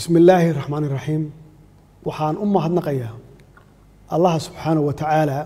bismi illaahi raxmaan iraxiim waxaan u mahadnaqayaa allaha subxaanahu wa tacaala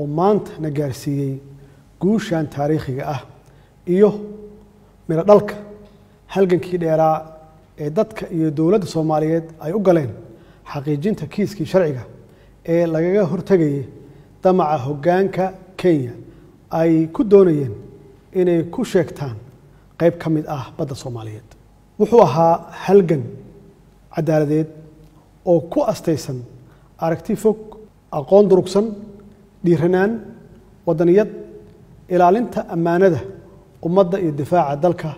oo maanta na gaarsiiyey guushan taariikhiga ah iyo midho dhalka halgankii dheeraa ee dadka iyo dowladda soomaaliyeed ay u galeen xaqiijinta kiiskii sharciga ee lagaga hortegayay damaca hoggaanka kenya ay ku doonayeen inay ku sheegtaan qayb ka mid ah badda soomaaliyeed. Wuxuu ahaa halgan caddaaladeed oo ku astaysan aragti fog aqoon durugsan dhiiranaan wadaniyad ilaalinta ammaanada ummadda iyo difaaca dalka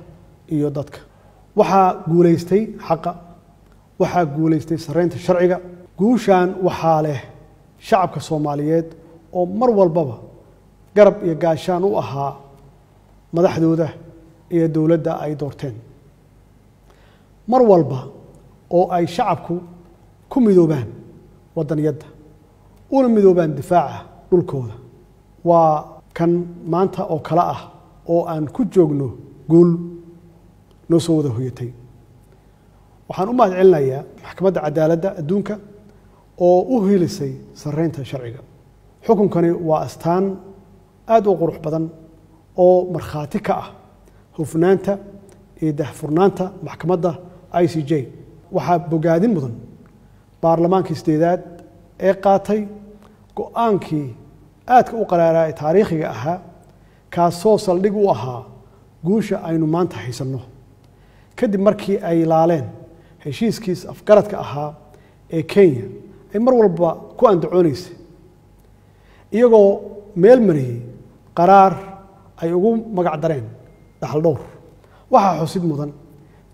iyo dadka. Waxaa guulaystay xaqa waxaa guulaystay sarreynta sharciga. Guushan waxaa leh shacabka soomaaliyeed oo mar walbaba garab iyo gaashaan u ahaa madaxdooda iyo dowladda ay doorteen. Mar walba oo ay shacabku ku midoobaan wadaniyadda una midoobaan difaaca dhulkooda. Waa kan maanta oo kale ah oo aan ku joogno guul noo soo wada hoyatay. Waxaan u mahad celinayaa maxkamadda cadaaladda adduunka oo u hiilisay sarreynta sharciga. Xukunkani waa astaan aad u qurux badan oo markhaati ka ah hufnaanta iyo dahfurnaanta maxkamadda i c j waxaa bogaadin mudan baarlamaankii sideedaad ee qaatay go'aankii aadka u qaraaraa ee taariikhiga ahaa kaasoo saldhig u ahaa guusha aynu maanta haysanno kadib markii ay laaleen heshiiskiis afgaradka ahaa ee kenya ay mar walba ku andacoonaysay iyagoo meel mariyey qaraar ay ugu magac dareen dhaxal dhowr waxaa xusid mudan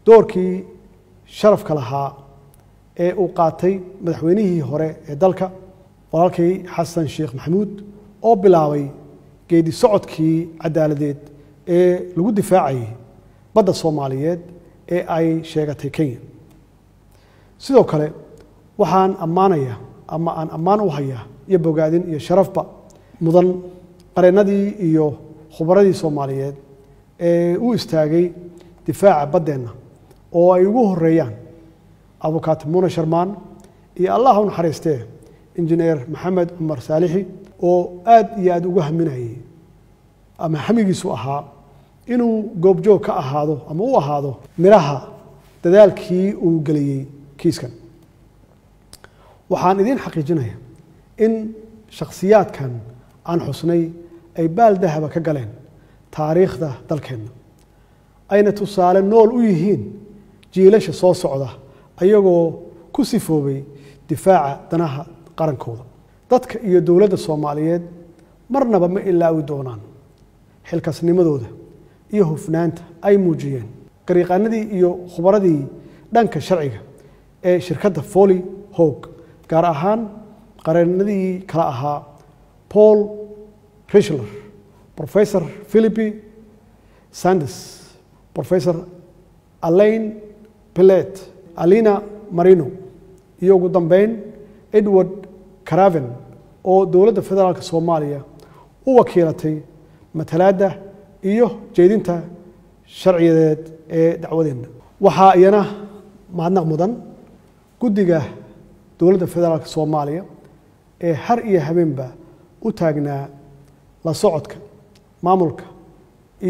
doorkii sharafka lahaa ee uu qaatay madaxweynihii hore ee dalka walaalkii xasan sheekh maxamuud oo bilaabay geedi socodkii caddaaladeed ee lagu difaacayay badda soomaaliyeed ee ay sheegatay kenya. Sidoo kale waxaan ammaanaya ama aan ammaan u hayaa iyo bogaadin iyo sharafba mudan qareennadii iyo khubaradii soomaaliyeed ee u istaagay difaaca baddeenna oo ay ugu horeeyaan abukaati muna sharmaan iyo allah u naxariistee injineer maxamed cumar saalixi oo aad iyo aad uga haminayay ama hamigiisu ahaa inuu goobjoog ka ahaado ama u ahaado midhaha dadaalkii uu geliyey kiiskan. Waxaan idiin xaqiijinaya in shakhsiyaadkan aan xusnay ay baal dahaba ka galeen taariikhda dalkeenna ayna tusaale nool u yihiin jiilasha soo socda ayagoo ku sifoobay difaaca danaha qarankooda. Dadka iyo dowladda soomaaliyeed marnaba ma ilaawi doonaan. Xilkasnimadooda iyo hufnaanta ay muujiyeen. Gariiqaanadii iyo khubaradii dhanka sharciga ee shirkadda foli hog gaar ahaan qareennadii kala ahaa paul rishler professor philipi sandes professor alain pilet alina marino iyo ugu dambeyn edward caraven oo dowladda federaalk soomaaliya u wakiilatay matalaadda iyo jeedinta sharciyadeed ee dacwadeenna. Waxaa iyana mahadnaq mudan guddiga dowladda federaalk soomaaliya ee har iyo habeenba u taagnaa la socodka maamulka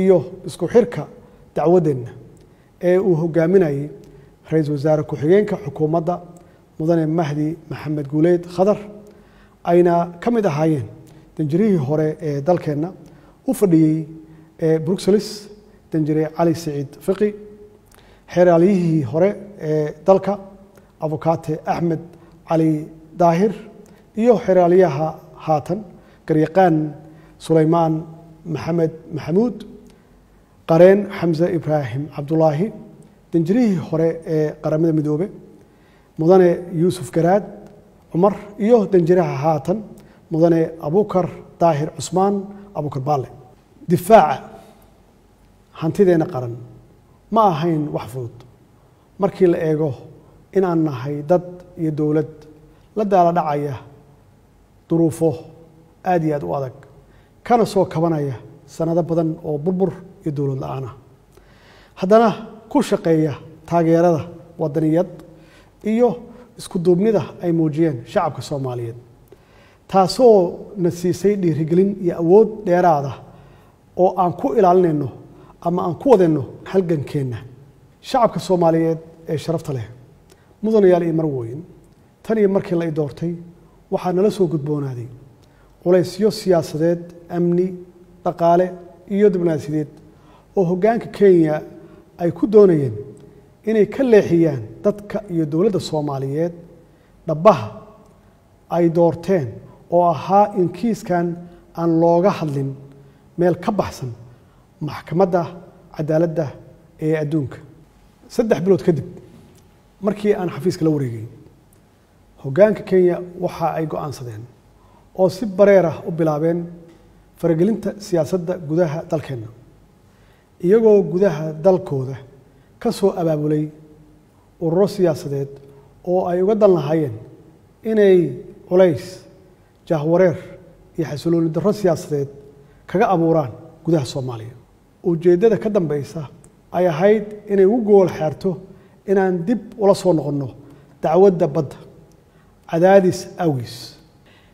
iyo isku xirka dacwaddeenna ee uu hogaaminayay ra'iisul wasaare ku-xigeenka xukuumadda mudane mahdi maxamed guuleyd khadar ayna ka mid ahaayeen danjirihii hore ee dalkeenna u fadhiyey ee bruxelles danjire cali siciid fiqi xeeraalyihii hore ee dalka abukaate axmed cali daahir iyo xeraalyaha haatan garyaqaan sulaymaan maxamed maxamuud qareen xamse ibraahim cabdulaahi danjirihii hore ee qaramada midoobe mudane yuusuf garaad cumar iyo danjiraha haatan mudane abukar daahir cusmaan abukar baale difaaca hantideenna qaran ma ahayn wax fudud. Markii la eego inaan nahay dad iyo dowlad la daala dhacaya duruufo aad iyo aad u adag kana soo kabanaya sanado badan oo burbur iyo dowlad la'aan ah haddana ku shaqeeya taageerada wadaniyad iyo isku duubnida ay muujiyeen shacabka soomaaliyeed. Taasoo na siisay dhiirigelin iyo awood dheeraada oo aan ku ilaalinayno ama aan ku wadayno halgankeenna shacabka soomaaliyeed ee sharafta leh. Mudanayaal iyo marwooyin tan iyo markii la i doortay waxaa nala soo gudboonaaday culaysyo siyaasadeed amni dhaqaale iyo diblomaasiyadeed oo hoggaanka kenya ay ku doonayeen inay ka leexiyaan dadka iyo dowladda soomaaliyeed dhabbaha ay doorteen oo ahaa in kiiskan aan looga hadlin meel ka baxsan maxkamadda cadaaladda ee adduunka. Saddex bilood kadib markii aan xafiiska la wareegay hoggaanka kenya waxa ay go'aansadeen oo si bareer ah u bilaabeen faragelinta siyaasadda gudaha dalkeenna iyagoo gudaha dalkooda ka soo abaabulay ururo siyaasadeed oo ay uga dan lahaayeen inay culays jahwareer iyo xasilooni darro siyaasadeed kaga abuuraan gudaha soomaaliya. Ujeeddada ka dambaysa ay ahayd inay ugu gool xeerto inaan dib ula soo noqonno dacwadda badda cadaadis awgiis.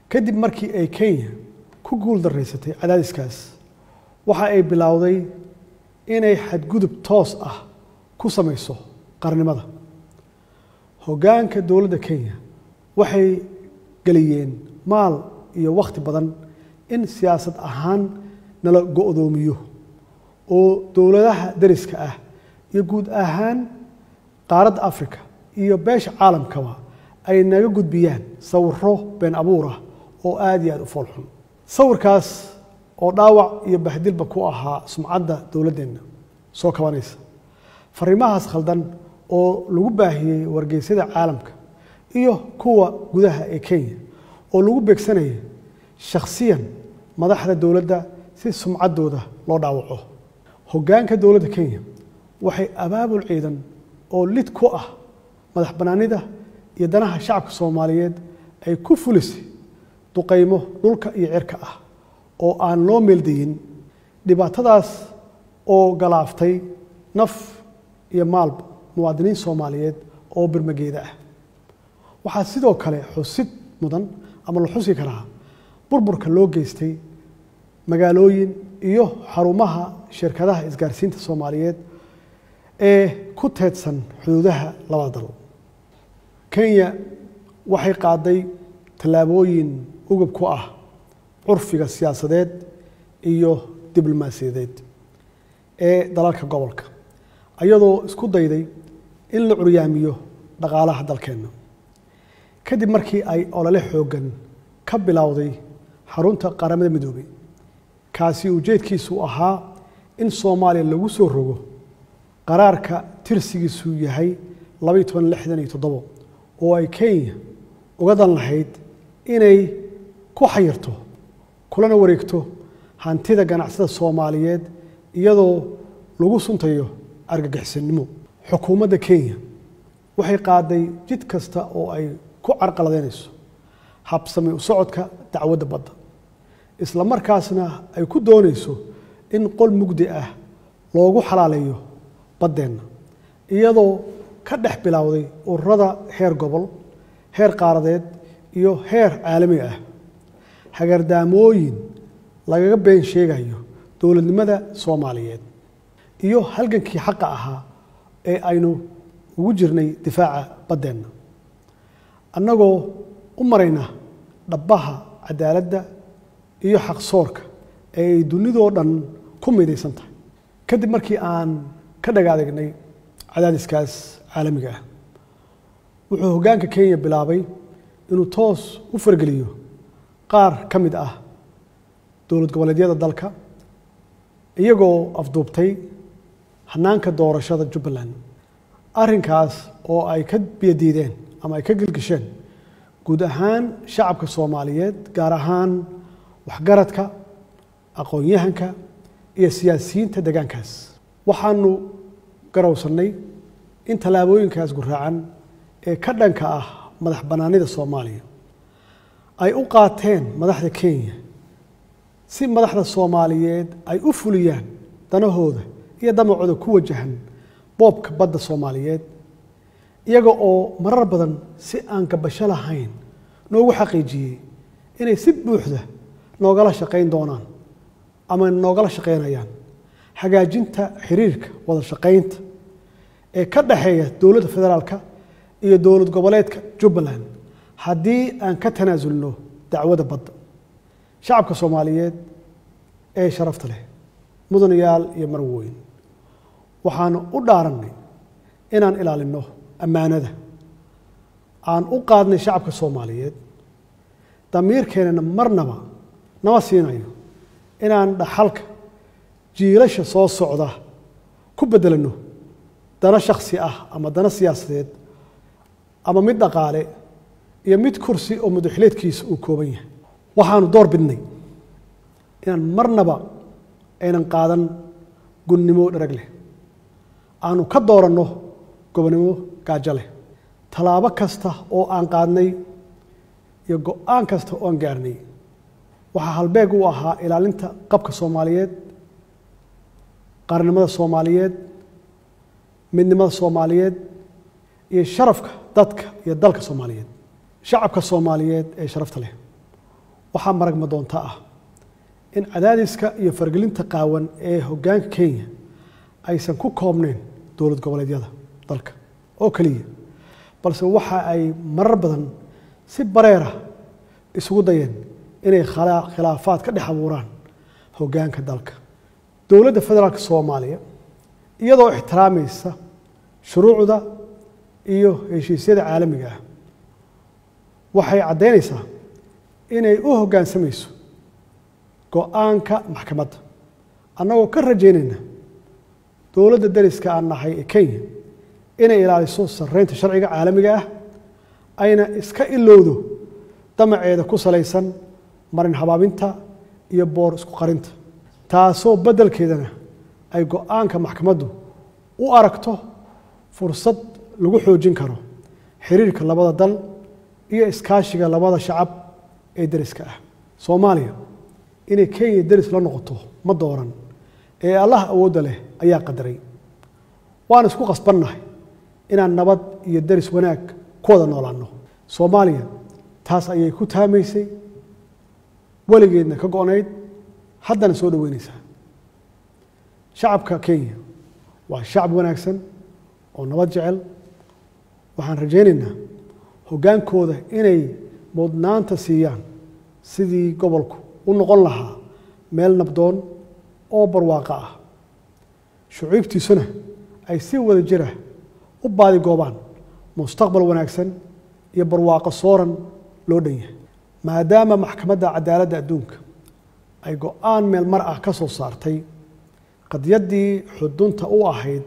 Kadib markii ay kenya ku guul daraysatay cadaadiskaas waxa ay bilowday inay xadgudub toos ah ku samayso qarnimada. Hoggaanka dowladda kenya waxay geliyeen maal iyo wakhti badan in siyaasad ahaan nala go'doomiyo oo dowladaha dariska ah iyo guud ahaan qaaradda africa iyo beesha caalamkaba ay naga gudbiyaan sawiro been abuur ah oo aada iyo aada u foolxun. Sawirkaas oo dhaawac iyo bahdilba ku ahaa sumcadda dowladdeenna soo kabanaysa. Fariimahaas khaldan oo lagu baahiyey wargeysyada caalamka iyo kuwa gudaha ee kenya oo lagu beegsanaya shakhsiyan madaxda dowladda si sumcaddooda loo dhaawaco. Hoggaanka dowladda kenya waxay abaabul ciidan oo lid ku ah madax bannaanida iyo danaha shacabka soomaaliyeed ay ku fulisay duqaymo dhulka iyo cirka ah oo aan loo meeldayin dhibaatadaas oo galaaftay naf iyo maalba muwaadiniin soomaaliyeed oo birmageeda ah. Waxaa sidoo kale xusid mudan ama la xusi karaa burburka loo geystay magaalooyin iyo xarumaha shirkadaha isgaarsiinta soomaaliyeed ee ku teedsan xuduudaha labada dal. Kenya waxay qaaday tallaabooyin ugub ku ah curfiga siyaasadeed iyo diblomaasiyadeed ee dalalka gobolka. Ayadoo isku dayday in la curyaamiyo dhaqaalaha dalkeenna. Kadib markii ay olole xooggan ka bilowday xarunta qaramada midoobay kaasi ujeedkiisu ahaa in soomaaliya lagu soo rogo qaraarka tirsigiisu yahay labaiy toban lixdan iyo toddobo oo ay kenya uga dan lahayd inay ku xayirto kulana wareegto hantida ganacsada soomaaliyeed iyadoo lagu suntayo argagixisanimo xukuumadda kenya waxay qaaday jid kasta oo ay ku carqaladeynayso habsami u socodka dacwadda badda isla markaasna ay ku doonayso in qol mugdi ah loogu xalaaleeyo baddeenna iyadoo ka dhex bilowday ururada heer gobol heer qaaradeed iyo heer caalami ah hagardaamooyin lagaga been sheegayo dowladnimada soomaaliyeed. Iyo halgankii xaqa ahaa ee aynu ugu jirnay difaaca baddeenna annagoo u marayna dhabbaha cadaaladda iyo xaqsoorka ee ay dunidoo dhan ku midaysan tahay. Kadib markii aan ka dhaga adegnay cadaadiskaas caalamiga ah wuxuu hoggaanka kenya bilaabay inuu toos u fargeliyo qaar ka mid ah dowlad goboleedyada dalka iyagoo afduubtay hanaanka doorashada jubbaland. Arrinkaas oo ay ka biyadiideen ama ay ka gelgisheen guud ahaan shacabka soomaaliyeed gaar ahaan waxgaradka aqoon-yahanka iyo siyaasiyiinta deegaankaas. Waxaanu garowsannay in tallaabooyinkaas guraacan ee ka dhanka ah madax bannaanida soomaaliya ay u qaateen madaxda kenya. Si madaxda soomaaliyeed ay u fuliyaan danahooda iyo damacooda ku wajahan boobka badda soomaaliyeed iyaga oo marar badan si aan gabasho lahayn noogu xaqiijiyey inay si buuxda noogala shaqayn doonaan ama noogala shaqaynayaan hagaajinta xiriirka wada shaqaynta ee ka dhexeeya dowladda federaalka iyo dowlad goboleedka jubbaland haddii aan ka tanaasulno dacwada badda shacabka soomaaliyeed ee sharafta leh mudanayaal iyo marwooyin waxaanu u dhaarannay inaan ilaalinno ammaanada. Aan u qaadnay shacabka soomaaliyeed damiirkeennana marnaba nama siinayo inaan dhaxalka jiilasha soo socda ku beddelanno dana shakhsi ah ama dana siyaasadeed ama mid dhaqaale iyo mid kursi oo madaxileedkiisa uu kooban yahay. Waxaanu door bidnay inaan marnaba aynan qaadan gunnimo dharag leh. Aanu ka dooranno gobonnimo gaajo leh. Tallaabo kasta oo aan qaadnay iyo go'aan kasta oo aan gaarnay. Waxaa halbeeg u ahaa ilaalinta qabka soomaaliyeed qaarnimada soomaaliyeed midnimada soomaaliyeed iyo sharafka dadka iyo dalka soomaaliyeed shacabka soomaaliyeed ee sharafta leh waxaa maragma doonta ah in cadaadiska iyo fargelinta qaawan ee hoggaanka kenya aysan ku koobnayn dowlad goboleedyada dalka oo keliya balse waxa ay marar badan si bareera isugu dayeen inay khilaafaad ka dhex abuuraan hoggaanka dalka dowladda federaalka soomaaliya iyadoo ixtiraamaysa shuruucda iyo heshiisyada caalamiga ah waxay caddaynaysaa inay u hoggaansamayso go'aanka maxkamadda. Annagoo ka rajaynayna dowladda dariska aan nahay ee kenya inay ilaaliso sarreynta sharciga caalamiga ah ayna iska ilowdo damaceeda ku salaysan marin habaabinta iyo boor isku qarinta taasoo beddelkeedana ay go'aanka maxkamaddu u aragto fursad lagu xoojin karo xiriirka labada dal iyo iskaashiga labada shacab ee deriska ah. Soomaaliya inay kenya deris la noqoto ma dooran. Ee allah awoodda leh ayaa qadaray. Waan isku qasbannahay inaan nabad iyo deris wanaag ku wada noolaanno. Soomaaliya taas ayay ku taamaysay weligeedna ka go-nayd haddana soo dhoweynaysaa. Shacabka kenya waa shacab wanaagsan oo nabad jecel. Waxaan rajaynaynaa hoggaankooda inay mudnaanta siiyaan sidii gobolku u noqon lahaa meel nabdoon oo barwaaqo ah. Shucuubtiisuna ay si wada jira u baadigoobaan mustaqbal wanaagsan iyo barwaaqo sooran loo dhan yahay maadaama maxkamadda cadaaladda adduunka ay go'aan meel mar ah ka soo saartay qadyaddii xudunta u ahayd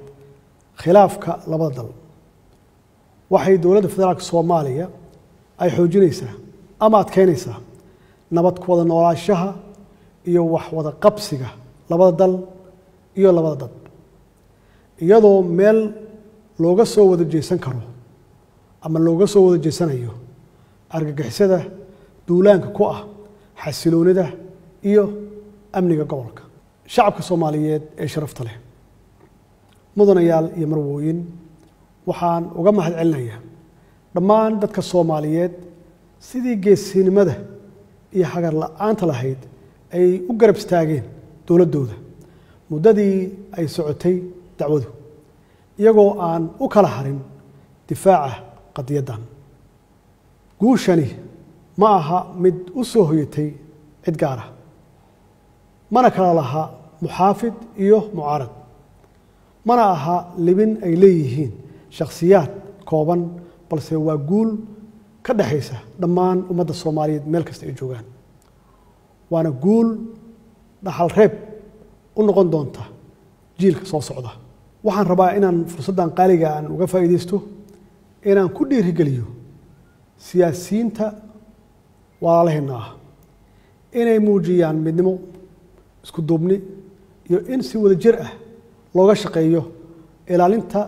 khilaafka labada dal waxay dowladda federaalka soomaaliya ay xoojinaysaa ama adkeynaysaa nabad ku wada noolaashaha iyo wax wada qabsiga labada dal iyo labada dad. Iyadoo meel looga soo wada jeesan karo ama looga soo wada jeesanayo argagixisada duulaanka ku ah xasiloonida iyo amniga gobolka. Shacabka soomaaliyeed ee sharafta leh mudanayaal iyo marwooyin waxaan uga mahad celinayaa dhammaan dadka soomaaliyeed sidii geesinimada iyo hagar la'aanta lahayd ay u garab istaageen dowladdooda. Muddadii ay socotay dacwadu iyagoo aan u kala harin difaaca qadiyaddan. Guushani ma aha mid u soo hoyatay cid gaar ah mana kala laha muxaafid iyo mucaarad mana aha libin ay leeyihiin shakhsiyaad kooban balse waa guul ka dhexaysa dhammaan ummadda soomaaliyeed meel kasta ay joogaan. Waana guul dhaxal reeb u noqon doonta jiilka soo socda. Waxaan rabaa inaan fursaddan qaaliga aan uga faa'iidaysto inaan ku dhiirigeliyo siyaasiyiinta walaalaheenna ah inay muujiyaan midnimo isku duubni iyo in si wada jir ah looga shaqeeyo ilaalinta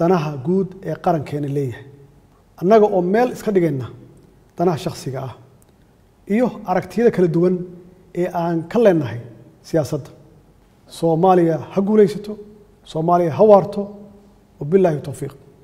danaha guud ee qarankeena leeyahay. Annaga oo meel iska dhigayna danaha shakhsiga ah iyo aragtiyada kala duwan ee aan ka leenahay siyaasadda. Soomaaliya ha guulaysato soomaaliya ha waarto wabilaahi towfiiq